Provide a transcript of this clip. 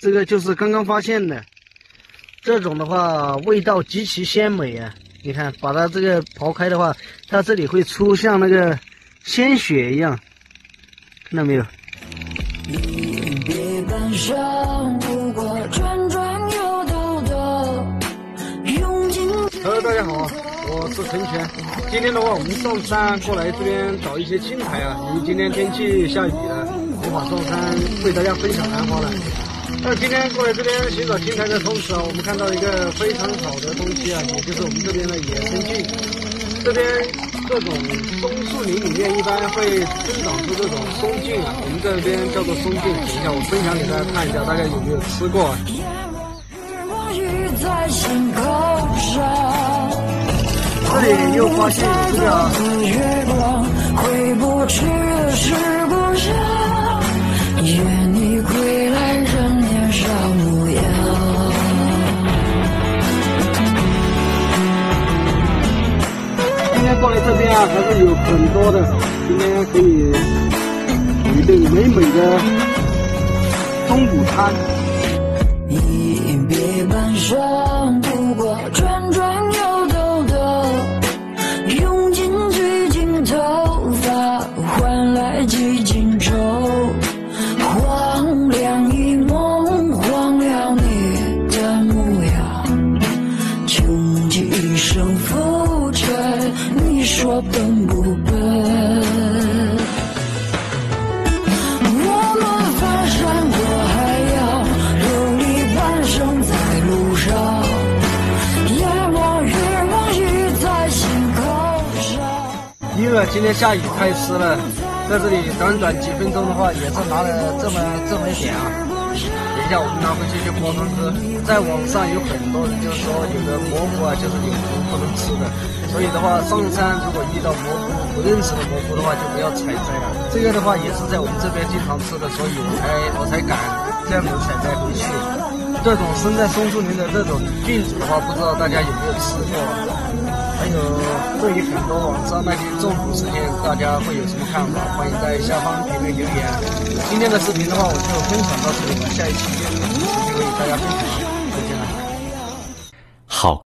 这个就是刚刚发现的，这种的话味道极其鲜美啊！你看，把它这个刨开的话，它这里会出像那个鲜血一样，看到没有？Hello，大家好，我是陈全。今天的话，我们上山过来这边找一些青苔啊，因为今天天气下雨了，无法上山为大家分享兰花了。那今天过来这边寻找青苔的同时啊，我们看到一个非常好的东西啊，也就是我们这边的野生菌。这边这种松树林里面一般会生长出这种松菌啊，我们这边叫做松菌。等一下我分享给大家看一下，大家有没有吃过？这里又发现这个。过来这边啊，还是有很多的。今天可以一顿美美的中午餐。说笨不笨？我们翻山过海，要流离半生在路上。夜幕月光雨在心口上。因为今天下雨太湿了，在这里短短几分钟的话，也是拿了这么这么一点啊。下，我们拿回去就煲汤喝。在网上有很多人就说，有的蘑菇啊，就是有毒不能吃的。所以的话，上山如果遇到蘑菇不认识的蘑菇的话，就不要采摘了。这个的话也是在我们这边经常吃的，所以我才我才敢这样子采摘回去。这种生在松树林的这种菌子的话，不知道大家有没有吃过？还有对于很多网上那些中毒事件，大家会有什么看法？欢迎在下方评论留言。今天的视频的话，我就分享到这里了。下一期视频会与大家分享，再见了。好。